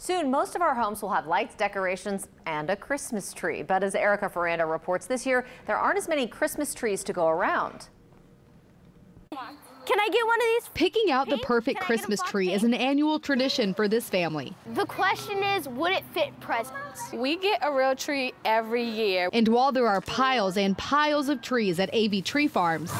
Soon, most of our homes will have lights, decorations, and a Christmas tree. But as Erica Ferrando reports this year, there aren't as many Christmas trees to go around. Can I get one of these? Picking out the perfect Christmas tree is an annual tradition for this family. The question is, would it fit presents? We get a real tree every year. And while there are piles and piles of trees at AV Tree Farms,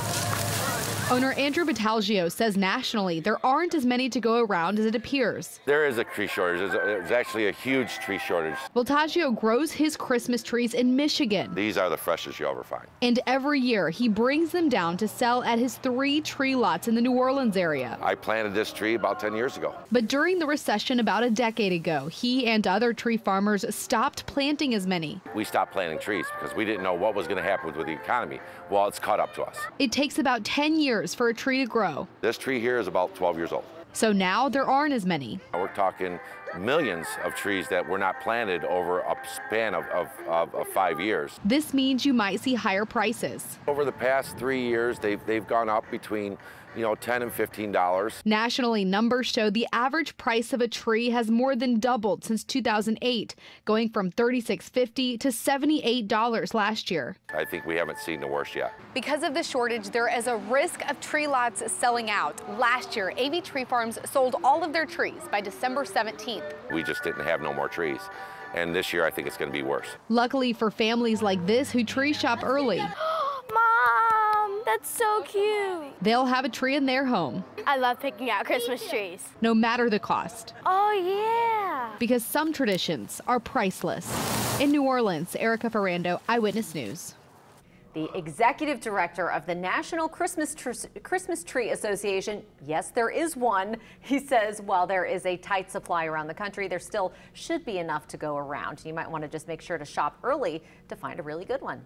Owner Andrew Vultaggio says nationally there aren't as many to go around as it appears. There is a tree shortage. There's, actually a huge tree shortage. Vultaggio grows his Christmas trees in Michigan. These are the freshest you'll ever find. And every year he brings them down to sell at his three tree lots in the New Orleans area. I planted this tree about 10 years ago. But during the recession about a decade ago, he and other tree farmers stopped planting as many. We stopped planting trees because we didn't know what was going to happen with the economy. Well, it's caught up to us. It takes about 10 years years for a tree to grow. This tree here is about 12 years old. So now there aren't as many. We're talking millions of trees that were not planted over a span of, of, of, of, five years. This means you might see higher prices. Over the past three years, they've, they've gone up between you know, 10 and $15. Nationally, numbers show the average price of a tree has more than doubled since 2008, going from $36.50 to $78 last year. I think we haven't seen the worst yet. Because of the shortage, there is a risk of tree lots selling out. Last year, AV Tree Farms sold all of their trees by December 17th. We just didn't have no more trees. And this year, I think it's going to be worse. Luckily for families like this who tree shop early. That's so cute. They'll have a tree in their home. I love picking out Christmas trees. No matter the cost. Oh, yeah. Because some traditions are priceless. In New Orleans, Erica Ferrando, Eyewitness News. The executive director of the National Christmas, Tr Christmas Tree Association, yes, there is one. He says while there is a tight supply around the country, there still should be enough to go around. You might want to just make sure to shop early to find a really good one.